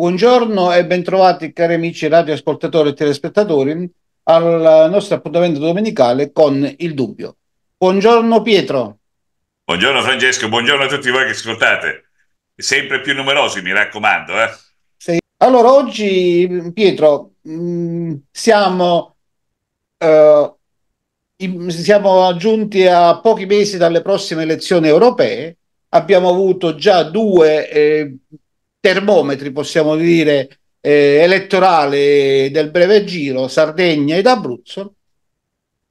Buongiorno e bentrovati cari amici radioascoltatori e telespettatori al nostro appuntamento domenicale con Il Dubbio. Buongiorno Pietro. Buongiorno Francesco, buongiorno a tutti voi che ascoltate. Sempre più numerosi, mi raccomando. Eh? Sì. Allora, oggi Pietro, mh, mm, siamo, uh, siamo giunti a pochi mesi dalle prossime elezioni europee. Abbiamo avuto già due eh, termometri, possiamo dire, eh, elettorali del breve giro, Sardegna ed Abruzzo,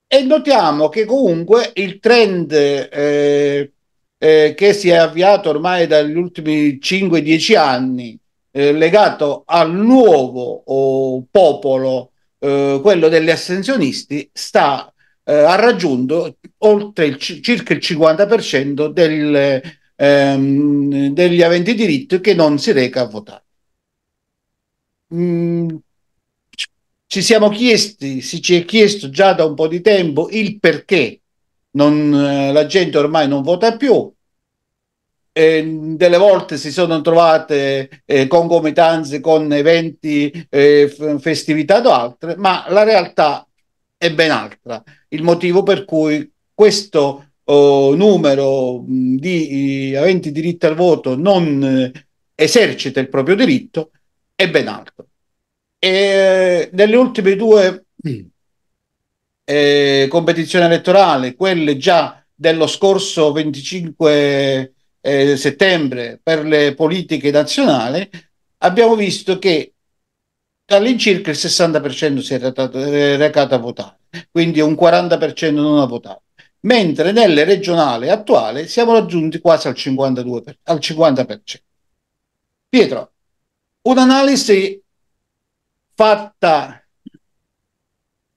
e notiamo che comunque il trend eh, eh, che si è avviato ormai dagli ultimi 5-10 anni, eh, legato al nuovo oh, popolo, eh, quello degli astensionisti, sta, eh, ha raggiunto oltre il, circa il 50% del, ehm, degli aventi diritto che non si reca a votare. Mm, ci siamo chiesti, si ci è chiesto già da un po' di tempo il perché non, eh, la gente ormai non vota più. Eh, delle volte si sono trovate eh, concomitanze con eventi, eh, festività o altre, ma la realtà è ben altra. Il motivo per cui questo numero di aventi diritto al voto non eh, esercita il proprio diritto è ben alto. E nelle ultime due eh, competizioni elettorali, quelle già dello scorso 25 eh, settembre per le politiche nazionali, abbiamo visto che all'incirca il 60% si è recato a votare, quindi un 40% non ha votato mentre nelle regionali attuali siamo raggiunti quasi al 52%. Al 50%. Pietro, un'analisi fatta,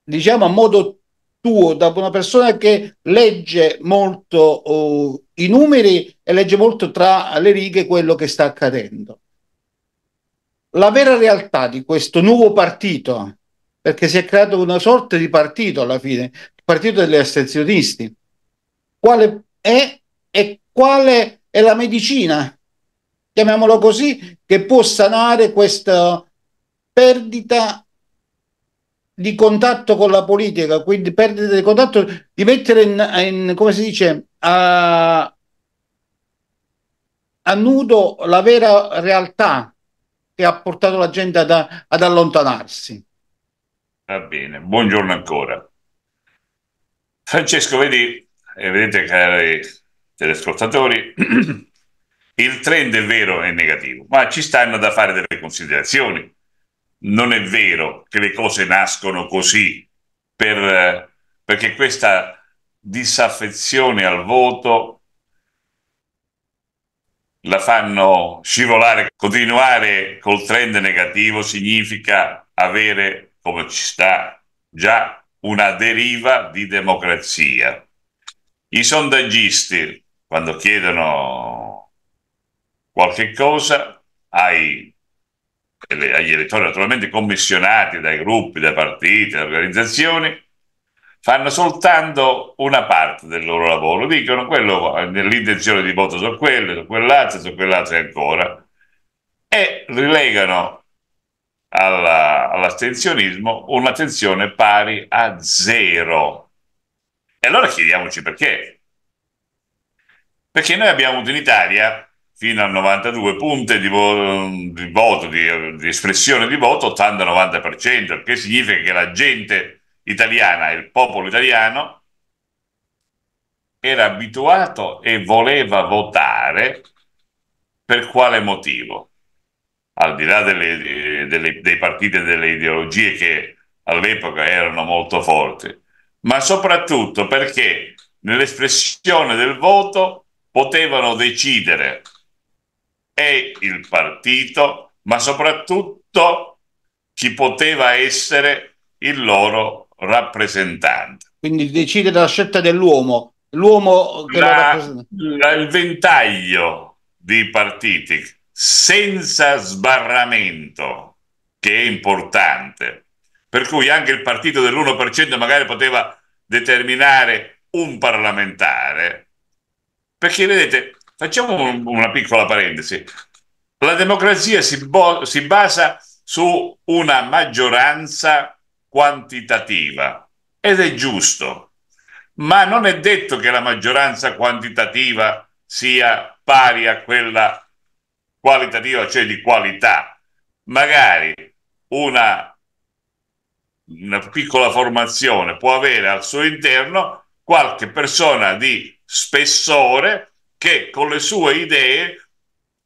diciamo, a modo tuo, da una persona che legge molto uh, i numeri e legge molto tra le righe quello che sta accadendo. La vera realtà di questo nuovo partito, perché si è creato una sorta di partito alla fine, partito degli astensionisti. Quale è e quale è la medicina, chiamiamolo così, che può sanare questa perdita di contatto con la politica, quindi perdita di contatto, di mettere in, in come si dice, a, a nudo la vera realtà che ha portato la gente ad, ad allontanarsi. Va bene, buongiorno ancora. Francesco, vedi, vedete cari telescoltatori, il trend è vero e negativo, ma ci stanno da fare delle considerazioni. Non è vero che le cose nascono così, per, perché questa disaffezione al voto la fanno scivolare. Continuare col trend negativo significa avere, come ci sta già, una deriva di democrazia. I sondaggisti, quando chiedono qualche cosa ai, agli elettori naturalmente commissionati dai gruppi, dai partiti, dalle organizzazioni, fanno soltanto una parte del loro lavoro, dicono quello, l'intenzione di voto su quello, su quell'altro, su quell'altro ancora, e rilegano alla, all'astensionismo un'attenzione pari a zero. E allora chiediamoci perché. Perché noi abbiamo avuto in Italia fino al 92 punti di, vo- di voto, di, di, espressione di voto, 80-90%, che significa che la gente italiana, il popolo italiano, era abituato e voleva votare per quale motivo? al di là delle, delle, dei partiti e delle ideologie che all'epoca erano molto forti, ma soprattutto perché nell'espressione del voto potevano decidere e il partito, ma soprattutto chi poteva essere il loro rappresentante. Quindi decidere la scelta dell'uomo, l'uomo che la. La, il ventaglio di partiti senza sbarramento, che è importante. Per cui anche il partito dell'1% magari poteva determinare un parlamentare. Perché vedete, facciamo una piccola parentesi. La democrazia si, si basa su una maggioranza quantitativa ed è giusto, ma non è detto che la maggioranza quantitativa sia pari a quella qualitativa, cioè di qualità. Magari una, una piccola formazione può avere al suo interno qualche persona di spessore che con le sue idee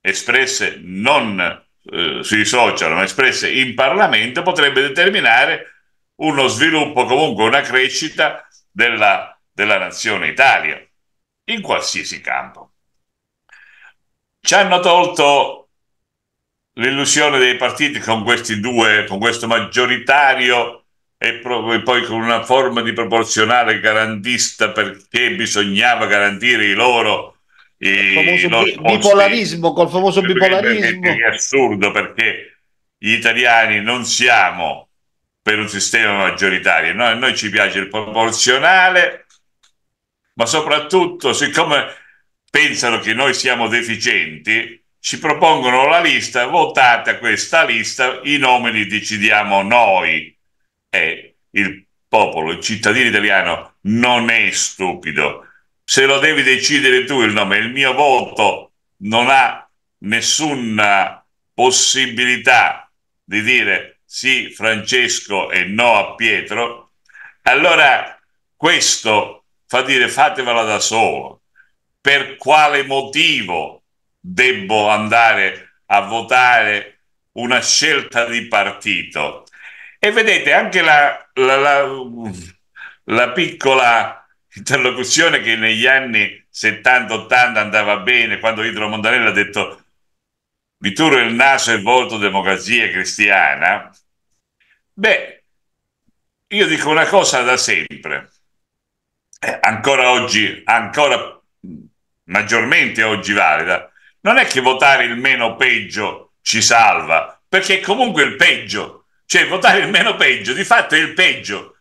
espresse non eh, sui social, ma espresse in Parlamento, potrebbe determinare uno sviluppo, comunque una crescita della, della nazione Italia, in qualsiasi campo. Ci hanno tolto l'illusione dei partiti con questi due, con questo maggioritario e poi con una forma di proporzionale garantista perché bisognava garantire i loro il famoso bi- bipolarismo col famoso bipolarismo è assurdo perché gli italiani non siamo per un sistema maggioritario no? a noi ci piace il proporzionale ma soprattutto siccome pensano che noi siamo deficienti ci propongono la lista votate questa lista i nomi li decidiamo noi e il popolo, il cittadino italiano non è stupido. Se lo devi decidere tu il nome, il mio voto non ha nessuna possibilità di dire sì Francesco e no a Pietro, allora questo fa dire fatevela da solo. Per quale motivo debbo andare a votare una scelta di partito? E vedete anche la, la, la, la piccola interlocuzione che negli anni 70-80 andava bene, quando Idro Montanelli ha detto mi il naso e voto democrazia cristiana, beh, io dico una cosa da sempre, eh, ancora oggi, ancora maggiormente oggi valida, non è che votare il meno peggio ci salva, perché comunque il peggio cioè votare il meno peggio, di fatto è il peggio.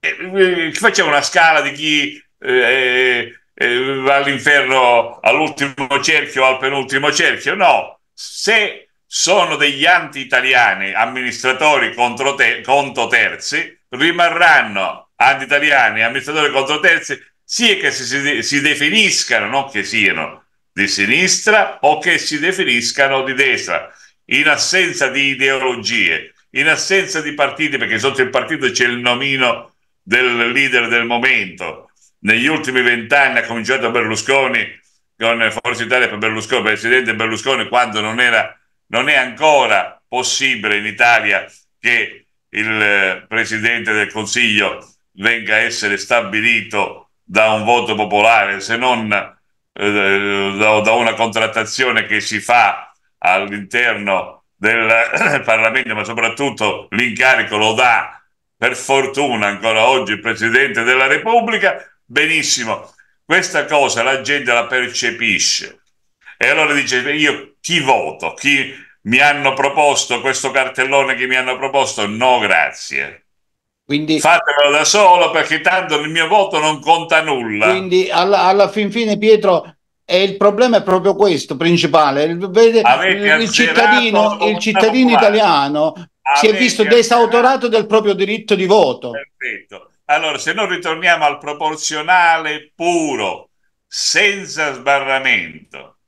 Eh, facciamo una scala di chi eh, eh, va all'inferno all'ultimo cerchio o al penultimo cerchio? No, se sono degli anti-italiani amministratori contro te, conto terzi, rimarranno anti-italiani amministratori contro terzi, sia che si, si definiscano, non che siano di sinistra o che si definiscano di destra, in assenza di ideologie in assenza di partiti, perché sotto il partito c'è il nomino del leader del momento. Negli ultimi vent'anni ha cominciato Berlusconi con Forza Italia per Berlusconi, presidente Berlusconi, quando non, era, non è ancora possibile in Italia che il eh, presidente del Consiglio venga a essere stabilito da un voto popolare, se non eh, da, da una contrattazione che si fa all'interno del Parlamento, ma soprattutto l'incarico lo dà per fortuna ancora oggi il Presidente della Repubblica, benissimo, questa cosa la gente la percepisce. E allora dice io chi voto, chi mi hanno proposto questo cartellone che mi hanno proposto, no grazie. Quindi, Fatelo da solo perché tanto il mio voto non conta nulla. Quindi alla, alla fin fine Pietro e il problema è proprio questo principale. Vede, il cittadino, il cittadino italiano Avete si è visto desautorato del proprio diritto di voto. Perfetto. Allora, se noi ritorniamo al proporzionale puro, senza sbarramento,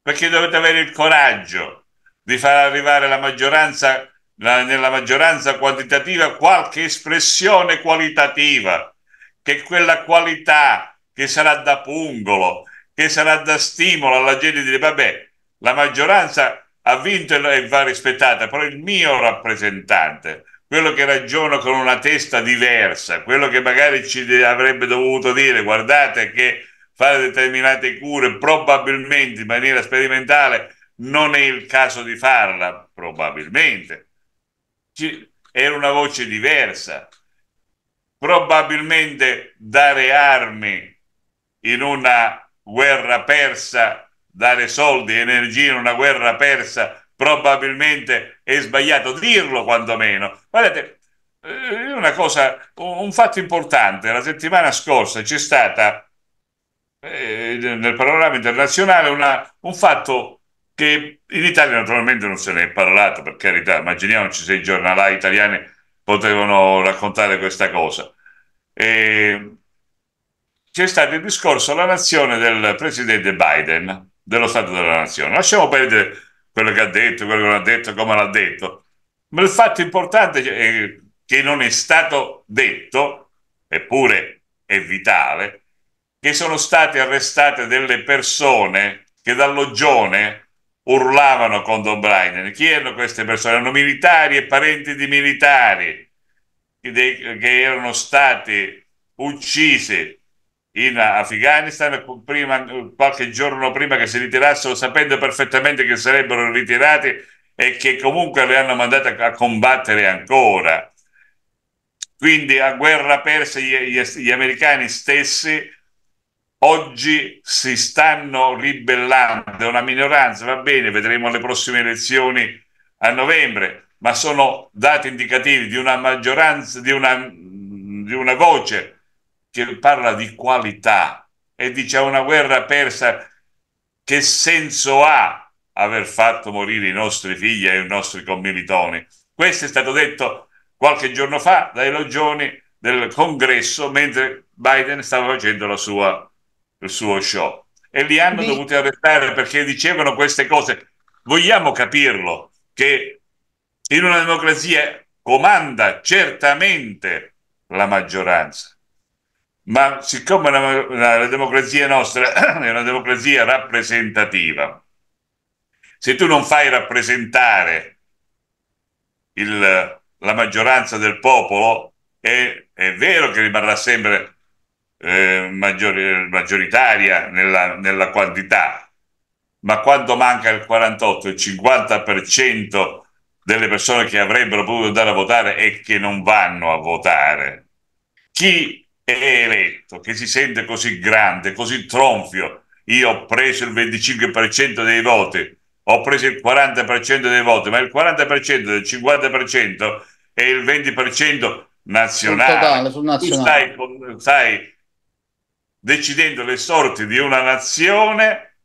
perché dovete avere il coraggio di far arrivare la maggioranza, la, nella maggioranza quantitativa qualche espressione qualitativa, che quella qualità che sarà da pungolo, che sarà da stimolo alla gente di dire vabbè, la maggioranza ha vinto e va rispettata, però il mio rappresentante, quello che ragiona con una testa diversa, quello che magari ci avrebbe dovuto dire guardate che fare determinate cure probabilmente in maniera sperimentale non è il caso di farla, probabilmente. Era una voce diversa. Probabilmente dare armi in una guerra persa, dare soldi e energia in una guerra persa, probabilmente è sbagliato dirlo quantomeno. Guardate, eh, una cosa, un fatto importante, la settimana scorsa c'è stata eh, nel panorama internazionale una, un fatto che in Italia naturalmente non se ne è parlato, per carità, immaginiamoci se i giornalai italiani potevano raccontare questa cosa. E c'è stato il discorso alla nazione del presidente Biden, dello Stato della Nazione. Lasciamo perdere quello che ha detto, quello che non ha detto, come l'ha detto. Ma il fatto importante è che non è stato detto, eppure è vitale, che sono state arrestate delle persone che dall'Ogione urlavano contro Biden. Chi erano queste persone? Erano militari e parenti di militari che erano stati uccisi in Afghanistan prima, qualche giorno prima che si ritirassero, sapendo perfettamente che sarebbero ritirati e che comunque le hanno mandate a, combattere ancora. Quindi a guerra persa gli, gli, gli americani stessi oggi si stanno ribellando, è una minoranza, va bene, vedremo le prossime elezioni a novembre, ma sono dati indicativi di una maggioranza, di una, di una voce che parla di qualità e dice una guerra persa che senso ha aver fatto morire i nostri figli e i nostri commilitoni. Questo è stato detto qualche giorno fa dai logioni del congresso mentre Biden stava facendo sua, il suo show e li hanno Quindi... dovuti arrestare perché dicevano queste cose. Vogliamo capirlo che in una democrazia comanda certamente la maggioranza, ma siccome la, la, la democrazia nostra è una democrazia rappresentativa, se tu non fai rappresentare il, la maggioranza del popolo, è, è, vero che rimarrà sempre eh, maggior, maggioritaria nella, nella, quantità, ma quando manca il 48, il 50% delle persone che avrebbero potuto andare a votare e che non vanno a votare, chi è eletto, che si sente così grande, così tronfio, io ho preso il 25% dei voti, ho preso il 40% dei voti, ma il 40% del 50% è il 20% nazionale. Sul totale, sul nazionale. Stai, stai decidendo le sorti di una nazione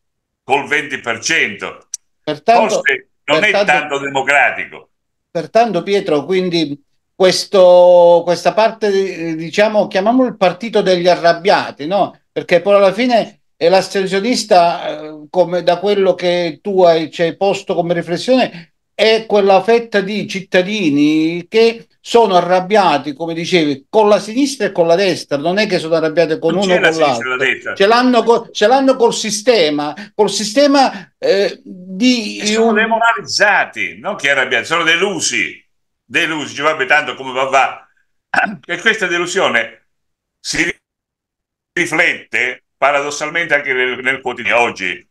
col 20%. Pertanto, Forse non pertanto, è tanto democratico. Pertanto Pietro, quindi questo, questa parte, diciamo, chiamiamolo il partito degli arrabbiati, no? Perché poi alla fine è l'astensionista, eh, come da quello che tu hai, ci hai posto come riflessione, è quella fetta di cittadini che sono arrabbiati, come dicevi, con la sinistra e con la destra, non è che sono arrabbiati con non uno o con l'altro, ce l'hanno, co- ce l'hanno col sistema, col sistema eh, di... E sono demoralizzati, non che arrabbiati, sono delusi delusi, cioè, vabbè tanto come va va. E questa delusione si riflette paradossalmente anche nel, nel quotidiano. Oggi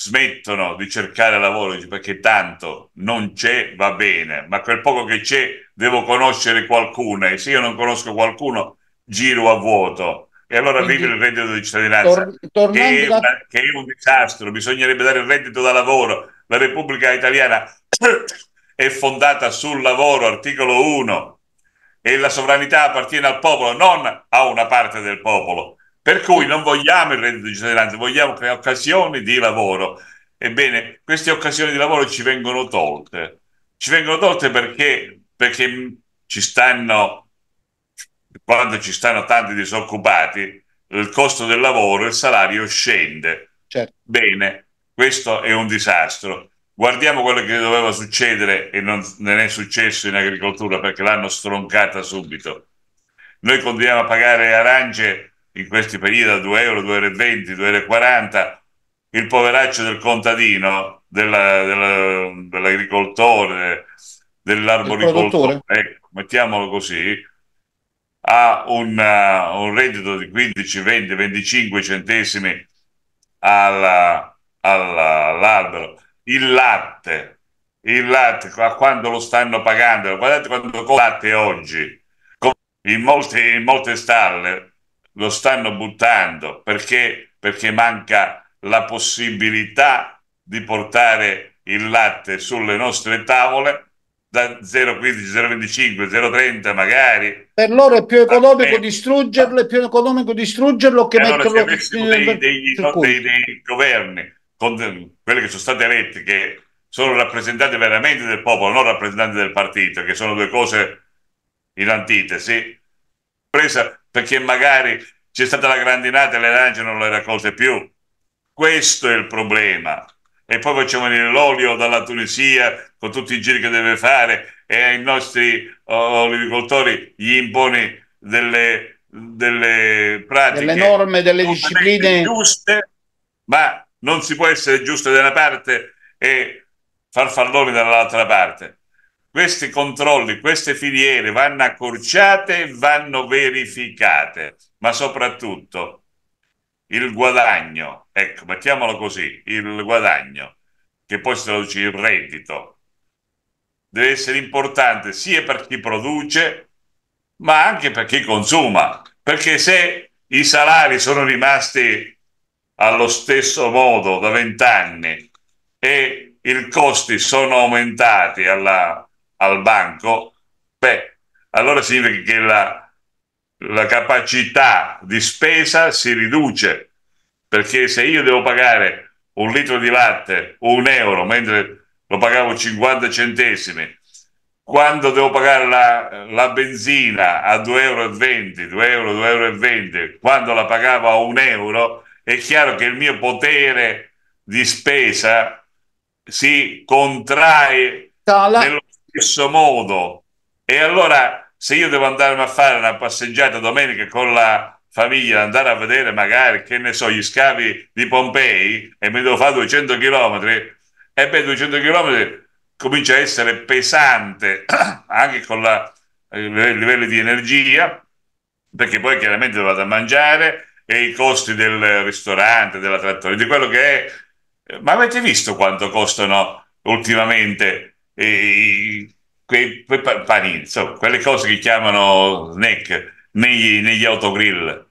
smettono di cercare lavoro perché tanto non c'è, va bene, ma quel poco che c'è devo conoscere qualcuno e se io non conosco qualcuno giro a vuoto. E allora Quindi, vive il reddito di cittadinanza, tor- che, è una, che è un disastro. Bisognerebbe dare il reddito da lavoro. La Repubblica Italiana è fondata sul lavoro, articolo 1, e la sovranità appartiene al popolo, non a una parte del popolo. Per cui non vogliamo il reddito di cittadinanza, vogliamo che occasioni di lavoro. Ebbene, queste occasioni di lavoro ci vengono tolte. Ci vengono tolte perché, perché ci stanno, quando ci stanno tanti disoccupati, il costo del lavoro, il salario scende. Certo. Bene, questo è un disastro. Guardiamo quello che doveva succedere e non ne è successo in agricoltura perché l'hanno stroncata subito. Noi continuiamo a pagare arance in questi periodi a 2 euro, 2,20 euro, 2,40 euro. Il poveraccio del contadino, della, della, dell'agricoltore, dell'arboricoltore, ecco, mettiamolo così, ha un, uh, un reddito di 15, 20, 25 centesimi alla, alla, all'albero il latte, il latte, quando lo stanno pagando, guardate quando il latte oggi, in molte, in molte stalle lo stanno buttando perché, perché manca la possibilità di portare il latte sulle nostre tavole da 0,15, 0,25, 0,30 magari. Per loro è più economico eh, distruggerlo, è più economico distruggerlo che allora metterlo dei, dei, dei, dei governi con quelli che sono stati eletti, che sono rappresentanti veramente del popolo, non rappresentanti del partito, che sono due cose in antitesi, presa perché magari c'è stata la grandinata e le arance non le raccolte più. Questo è il problema. E poi facciamo venire l'olio dalla Tunisia con tutti i giri che deve fare e ai nostri olivicoltori gli impone delle, delle pratiche, delle norme, delle discipline giuste, ma non si può essere giusto da una parte e farfalloni dall'altra parte. Questi controlli, queste filiere vanno accorciate e vanno verificate, ma soprattutto il guadagno, ecco, mettiamolo così, il guadagno, che poi si traduce in reddito, deve essere importante sia per chi produce, ma anche per chi consuma, perché se i salari sono rimasti allo stesso modo da vent'anni e i costi sono aumentati alla, al banco, beh, allora significa che la, la capacità di spesa si riduce, perché se io devo pagare un litro di latte un euro mentre lo pagavo 50 centesimi, quando devo pagare la, la benzina a 2,20 euro, 2 euro, 2,20 euro, quando la pagavo a un euro, è chiaro che il mio potere di spesa si contrae nello stesso modo. E allora, se io devo andare a fare una passeggiata domenica con la famiglia, andare a vedere magari, che ne so, gli scavi di Pompei e mi devo fare 200 km, e beh, 200 km comincia a essere pesante anche con la, i livelli di energia, perché poi chiaramente andare a mangiare e i costi del ristorante, della trattoria, di quello che è. Ma avete visto quanto costano ultimamente i, quei, quei panini, insomma, quelle cose che chiamano snack negli, negli autogrill?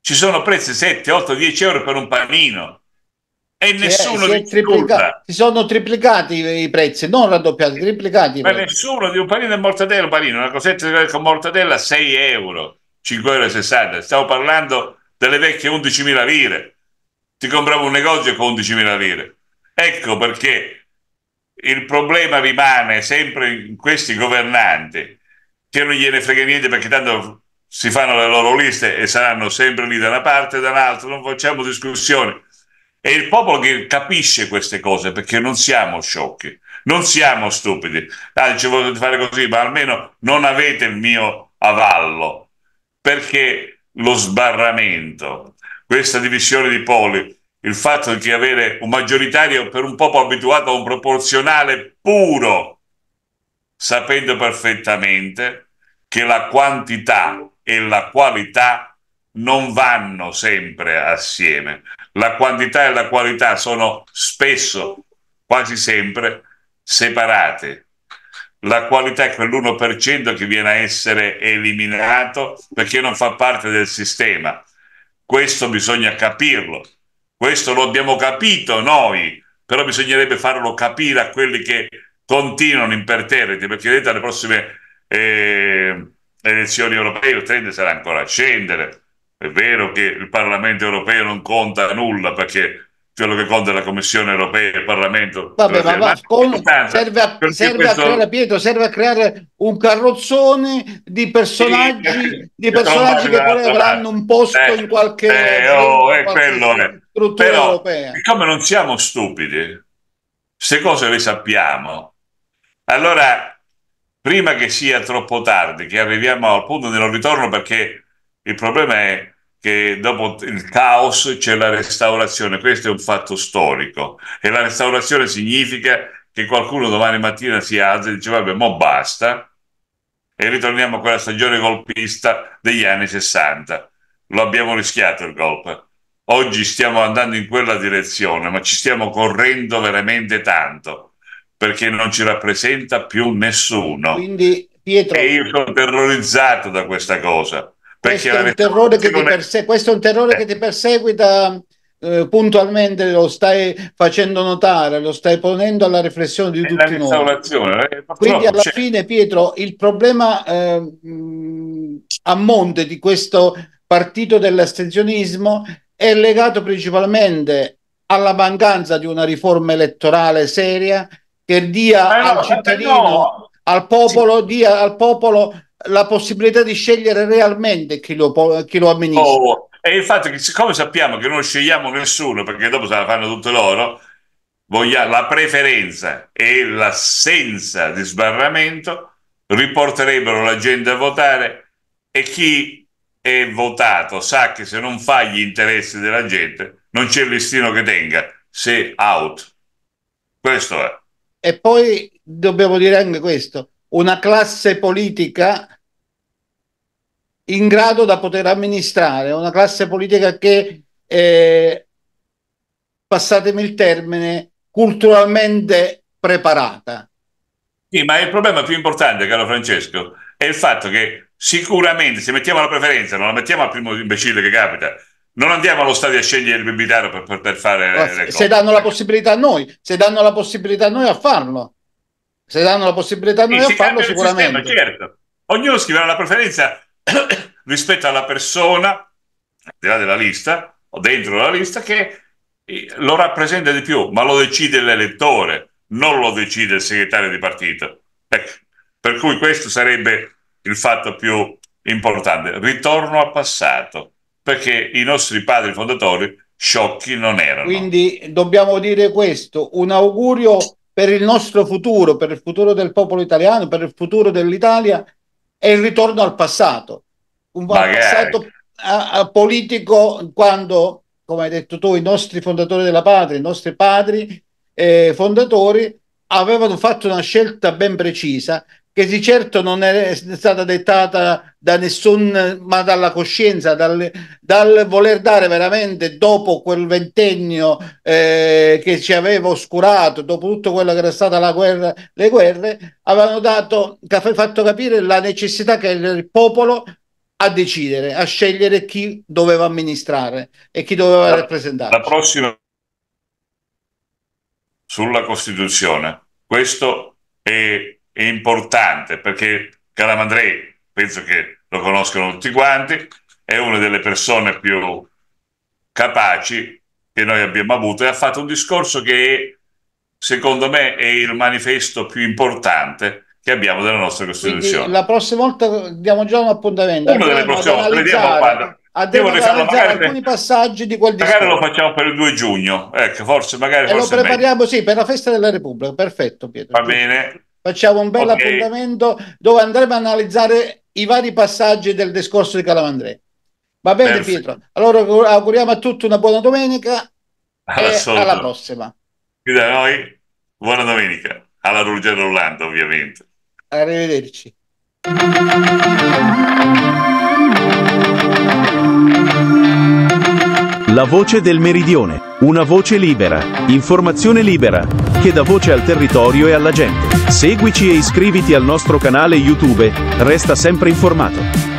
Ci sono prezzi 7, 8, 10 euro per un panino. E nessuno si, si, triplica- si sono triplicati i prezzi, non raddoppiati, triplicati. Ma nessuno di un panino e mortadella, un panino, una cosetta con mortadella 6 euro, 5,60 euro. Stiamo parlando delle vecchie 11.000 lire. Ti compravo un negozio con 11.000 lire. Ecco perché il problema rimane sempre in questi governanti che non gliene frega niente perché tanto si fanno le loro liste e saranno sempre lì da una parte e dall'altra, non facciamo discussioni. È il popolo che capisce queste cose perché non siamo sciocchi, non siamo stupidi. Ah, ci volete fare così, ma almeno non avete il mio avallo perché lo sbarramento, questa divisione di poli, il fatto di avere un maggioritario per un popolo abituato a un proporzionale puro, sapendo perfettamente che la quantità e la qualità non vanno sempre assieme. La quantità e la qualità sono spesso, quasi sempre, separate la qualità è quell'1% che viene a essere eliminato perché non fa parte del sistema. Questo bisogna capirlo. Questo lo abbiamo capito noi, però bisognerebbe farlo capire a quelli che continuano imperterriti, perché vedete alle prossime eh, elezioni europee il trend sarà ancora a scendere. È vero che il Parlamento europeo non conta nulla perché quello che conta è la Commissione europea e il Parlamento. Vabbè, ma, ma con, serve, a, serve questo... a, creare, Pietro, serve a creare un carrozzone di personaggi, sì, di personaggi che poi avranno un posto eh, in qualche, eh, oh, in qualche struttura Però, europea. Siccome non siamo stupidi, queste cose le sappiamo. Allora, prima che sia troppo tardi, che arriviamo al punto del ritorno, perché il problema è che dopo il caos c'è la restaurazione, questo è un fatto storico e la restaurazione significa che qualcuno domani mattina si alza e dice vabbè, mo basta e ritorniamo a quella stagione golpista degli anni 60. Lo abbiamo rischiato il golpe. Oggi stiamo andando in quella direzione, ma ci stiamo correndo veramente tanto perché non ci rappresenta più nessuno. Quindi, Pietro... E io sono terrorizzato da questa cosa questo è, un terrore che ti perse- questo è un terrore che ti perseguita eh, puntualmente, lo stai facendo notare, lo stai ponendo alla riflessione di tutti noi. Eh, Quindi alla c'è. fine, Pietro, il problema eh, a monte di questo partito dell'astensionismo è legato principalmente alla mancanza di una riforma elettorale seria che dia eh no, al cittadino, no. al popolo, sì. dia al popolo la possibilità di scegliere realmente chi lo, chi lo amministra. Oh, e il fatto che siccome sappiamo che non scegliamo nessuno perché dopo se la fanno tutte loro, vogliamo, la preferenza e l'assenza di sbarramento riporterebbero la gente a votare e chi è votato sa che se non fa gli interessi della gente non c'è il listino che tenga, se out. Questo è. E poi dobbiamo dire anche questo, una classe politica in grado da poter amministrare, una classe politica che, eh, passatemi il termine, culturalmente preparata. Sì, ma il problema più importante, caro Francesco, è il fatto che sicuramente se mettiamo la preferenza, non la mettiamo al primo imbecille che capita, non andiamo allo stadio a scegliere il bibitario per poter fare le, le se danno la possibilità a noi, se danno la possibilità a noi a farlo. Se danno la possibilità a noi sì, a farlo sicuramente. Sistema, certo. Ognuno scriverà la preferenza rispetto alla persona, al di là della lista, o dentro la lista, che lo rappresenta di più, ma lo decide l'elettore, non lo decide il segretario di partito. Ecco, per cui questo sarebbe il fatto più importante. Ritorno al passato, perché i nostri padri fondatori sciocchi non erano. Quindi dobbiamo dire questo, un augurio per il nostro futuro, per il futuro del popolo italiano, per il futuro dell'Italia, è il ritorno al passato. Un Magari. passato a, a politico quando, come hai detto tu, i nostri fondatori della patria, i nostri padri eh, fondatori avevano fatto una scelta ben precisa che di certo non è stata dettata da nessun, ma dalla coscienza, dal, dal voler dare veramente dopo quel ventennio eh, che ci aveva oscurato, dopo tutto quello che era stata la guerra, le guerre, avevano dato, fatto capire la necessità che il popolo a decidere, a scegliere chi doveva amministrare e chi doveva rappresentare. La prossima sulla Costituzione. Questo è è importante perché Calamandrei, penso che lo conoscono tutti quanti, è una delle persone più capaci che noi abbiamo avuto e ha fatto un discorso che secondo me è il manifesto più importante che abbiamo della nostra Costituzione. Quindi la prossima volta diamo già un appuntamento. Una delle prossime volte, vediamo quando. Devo analizzare alcuni passaggi di quel discorso. Magari lo facciamo per il 2 giugno, ecco, forse magari. E forse lo prepariamo, sì, per la festa della Repubblica, perfetto Pietro. Va bene, facciamo un bel okay. appuntamento dove andremo a analizzare i vari passaggi del discorso di Calamandré. Va bene Perfetto. Pietro? Allora auguriamo a tutti una buona domenica e alla prossima. Qui da noi, buona domenica. Alla Ruggero Orlando ovviamente. Arrivederci. La voce del meridione, una voce libera, informazione libera, che dà voce al territorio e alla gente. Seguici e iscriviti al nostro canale YouTube, resta sempre informato.